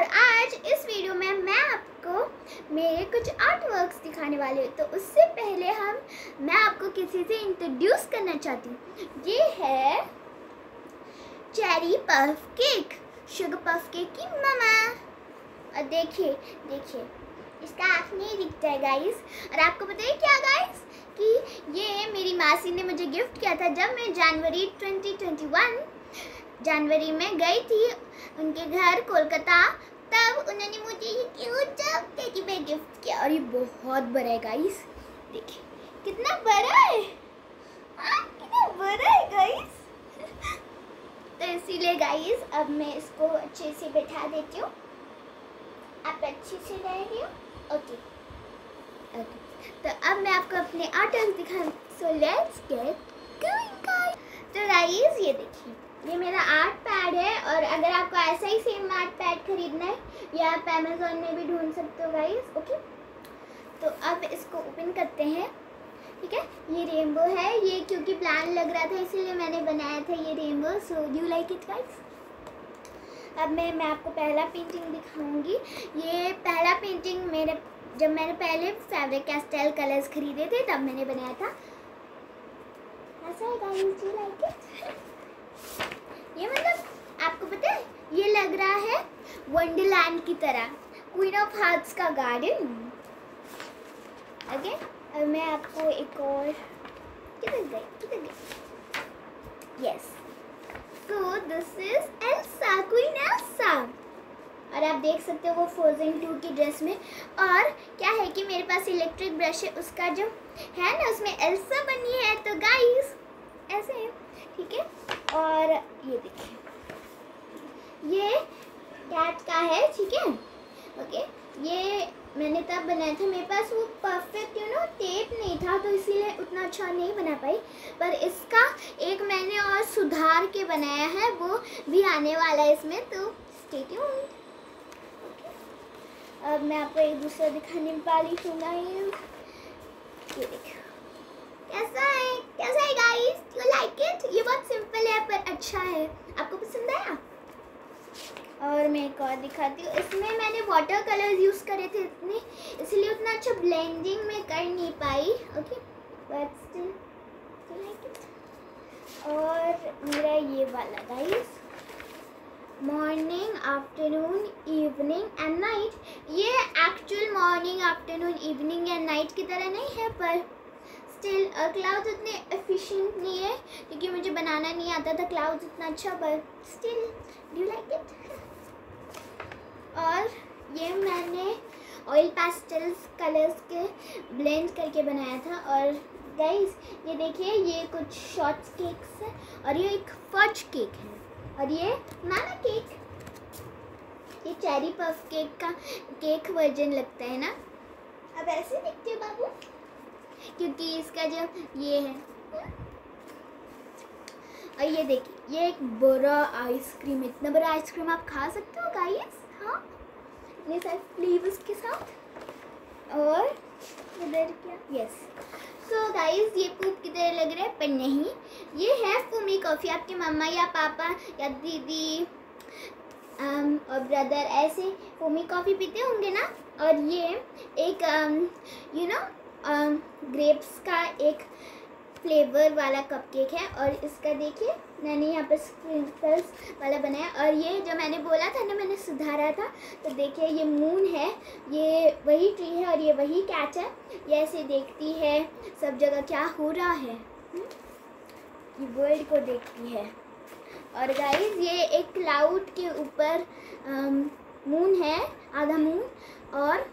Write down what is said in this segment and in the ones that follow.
और आज इस वीडियो में मैं आपको मेरे कुछ आर्ट वर्क्स दिखाने वाली हूँ। तो उससे पहले हम, मैं आपको किसी से इंट्रोड्यूस करना चाहती हूँ। ये है cherry puff cake sugar puff cake की मामा और देखिए देखिए, इसका आँख नहीं दिखता है गाइस और आपको है क्या गाइस कि ये मेरी मासी ने मुझे गिफ्ट किया था जब मैं जनवरी 2021 जनवरी में गई थी उनके घर कोलकाता। तब उन्होंने मुझे ये क्यूट टेडी बेयर गिफ्ट किया? और ये बहुत बड़ा है गाइस देखिए कितना बड़ा है। हाँ, कितना बड़ा है गाइस तो इसीलिए गाइस अब मैं इसको अच्छे से बैठा देती हूँ। आप अच्छे से रह रही हो? ओके ओके तो अब मैं आपको अपने आर्टर्स दिखा so let's get going guys तो गाइस ये देखिए। ये मेरा आर्ट पैड है और अगर आपको ऐसा ही सेम आर्ट पैड खरीदना है, या आप अमेजोन में भी ढूंढ सकते हो गाइस ओके तो अब इसको ओपन करते हैं, ठीक है? ये रेनबो है, ये क्योंकि प्लान लग रहा था, इसीलिए मैंने बनाया था ये rainbow so do like it guys अब मैं मैं आपको पहला पेंटिंग दिखाऊँगी। ये पहला पेंटिंग मेरे, जब मैंने पहले फैब्रिक कैस्टेल कलर्स खरीदे थे, तब मैंने बनाया था। ऐसा है गाइस डू लाइक इट ये मतलब आपको पता है, ये लग रहा है वंडरलैंड की तरह क्वीन ऑफ़ हार्ट्स का गार्डन ओके अब मैं आपको एक और, किधर गई किधर गई? यस तो this is Elsa queen Elsa और आप देख सकते हो वो फ्रोजन टू की ड्रेस में. और क्या है कि मेरे पास इलेक्ट्रिक ब्रश है, उसका जो है ना, उसमें एल्सा बनी है. तो गाइस ऐसे है। ठीक है? और ये देखिए। ये कैट का है, ठीक है? ओके ये मैंने तब बनाया था, मेरे पास वो परफेक्ट यू नो टेप नहीं था तो इसीलिए उतना अच्छा नहीं बना पाई। पर इसका एक मैंने और सुधार के बनाया है, वो भी आने वाला है इसमें तो स्टे ट्यून्ड अब मैं आपको एक दूसरा दिखाने वाली हूँ ये देखो कैसा है कैसा है गाइस यू लाइक इट ये बहुत सिंपल है, पर अच्छा है। आपको पसंद आया? और मैं एक और दिखाती हूँ। इसमें मैंने वाटर कलर्स यूज़ करे थे इतने, इसलिए उतना अच्छा ब्लेंडिंग में कर नहीं पाई। Okay but still like it और मेरा ये वाला guys morning afternoon evening and night ये actual morning afternoon evening and night की तरह नहीं है, पर स्टिल क्लाउड उतने एफिशिएंट नहीं है, क्योंकि मुझे बनाना नहीं आता था क्लाउड इतना अच्छा but still do like it और ये मैंने ऑयल पेस्टल्स कलर्स के ब्लेंड करके बनाया था, और गाइस ये देखिए, ये कुछ शॉर्ट्स केक्स है, और ये एक फ़र्ज़ केक है, और ये मामा केक ये चेरी पफ केक का केक वर्जन लगता है ना? अब ऐसे दिखते बाबू। क्योंकि इसका जो ये है। और ये देखिए ये एक बड़ा आइसक्रीम इतना बड़ा आइसक्रीम आप खा सकते हो गाइस हाँ? इतने सारे फ्लेवर्स के साथ। और इधर क्या? यस सो गाइस ये पूप की तरह लग रहा है? पर नहीं ये है फूमी कॉफ़ी आपके मम्मा या पापा या दीदी um, और ब्रदर ऐसे फूमी कॉफ़ी पीते होंगे ना? और ये एक यू नो ग्रेप्स का एक फ्लेवर वाला कपकेक है और इसका देखिए, मैंने यहाँ पर स्प्रिंकल्स वाला बनाया और ये जो मैंने बोला था ना, मैंने सुधारा था तो देखिए ये मून है, ये वही ट्री है और ये वही कैच है। ये ऐसे देखती है, सब जगह क्या हो रहा है ये वर्ल्ड को देखती है। और गाइस ये एक क्लाउड के ऊपर मून है, आधा मून और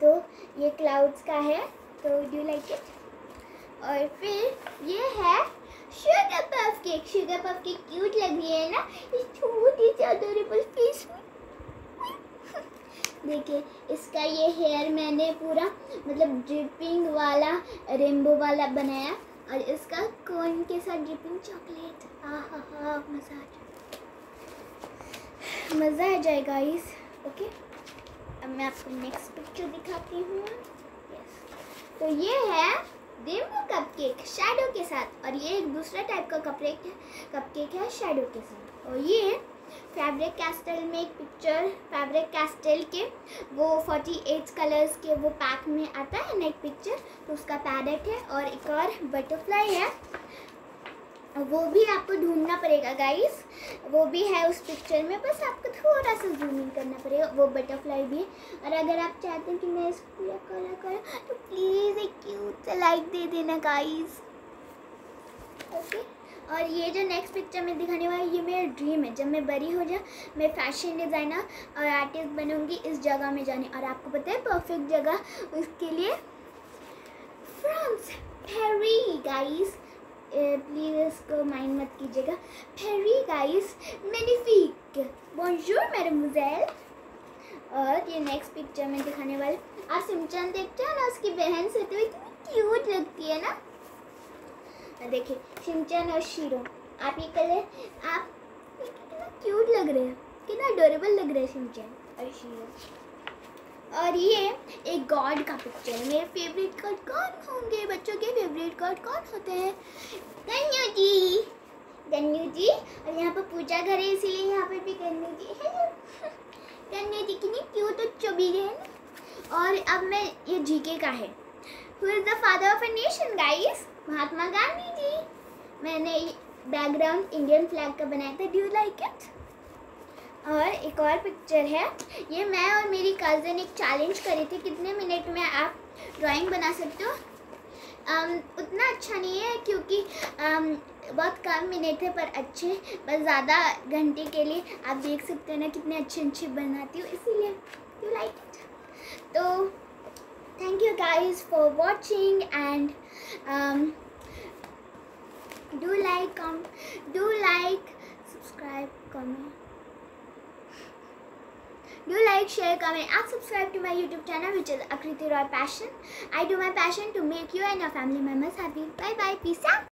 तो ये क्लाउड्स का है तो डू लाइक इट और फिर ये है sugar puff cake sugar puff cake cute लग रही है ना? इस छोटी सी फेस देखिए, इसका ये हेयर मैंने पूरा मतलब ड्रिपिंग वाला रेनबो वाला बनाया। और इसका कोन के साथ ड्रिपिंग चॉकलेट आ हा हा मज़ा आ जाए मज़ा आ जाएगा इस ओके अब मैं आपको नेक्स्ट पिक्चर दिखाती हूँ। तो ये है रेनबो कपकेक शैडो के साथ और ये एक दूसरा टाइप का कपकेक है कपकेक है शेडो के साथ। और ये फैब्रिक कैस्टल में एक पिक्चर फैब्रिक कैस्टल के वो फोर्टी एट कलर्स के वो पैक में आता है ना एक पिक्चर तो उसका पैरेट है और एक और बटरफ्लाई है। वो भी आपको ढूंढना पड़ेगा गाइस वो भी है उस पिक्चर में, बस आपको थोड़ा सा जूम इन करना पड़ेगा, वो बटरफ्लाई भी है. और अगर आप चाहते हैं कि मैं इसको पूरा कलर करूँ तो प्लीज़ एक क्यूट सा लाइक दे देना गाइस ओके और ये जो नेक्स्ट पिक्चर में दिखाने वाला ये मेरा ड्रीम है. जब मैं बड़ी हो जाऊँ, मैं फ़ैशन डिज़ाइनर और आर्टिस्ट बनूँगी इस जगह में जाने. और आपको पता है परफेक्ट जगह उसके लिए फ्रांस पेरी गाइस प्लीज़ इसको माइंड मत कीजिएगा। पेरी गाइस मैनिफिक बॉन्जूर मैडमोजेल और ये नेक्स्ट पिक्चर में दिखाने वाले। आप सिमचंद देखते हो ना उसकी बहन से तो इतनी क्यूट लगती है ना? देखिए, सिमचन और शीरो। आप ये कलर आप कितना क्यूट लग रहे हैं। कितना अडोरेबल लग रहे हैं सिमचन और शीरो। और ये एक गॉड का पिक्चर है। मेरे फेवरेट गॉड कौन होंगे? बच्चों के फेवरेट गॉड कौन होते हैं? गन्नू जी। गन्नू जी। और यहाँ पर पूजा घर है इसीलिए यहाँ पर भी गन्नू जी हेलो गन्नू जी, कितनी क्यूट और चुबी है ना। और अब मैं, ये जीके का है। Who is the father of a nation guys Mahatma Gandhi ji. मैंने बैकग्राउंड इंडियन फ्लैग का बनाया था। डू लाइक इट और एक और पिक्चर है। ये मैं और मेरी कज़न एक चैलेंज करी थी कितने मिनट में आप ड्राइंग बना सकते हो? um, उतना अच्छा नहीं है क्योंकि um, बहुत कम मिनट है पर अच्छे बस ज़्यादा घंटे के लिए आप देख सकते हो ना कितने अच्छे अच्छे बनाती हूँ। इसीलिए यू लाइक इट तो thank you guys for watching and do like do like subscribe comment Do like, share, comment and subscribe to my YouTube channel which is Akriti Roy Passion. I do my passion to make you and your family members happy. Bye bye. Peace out.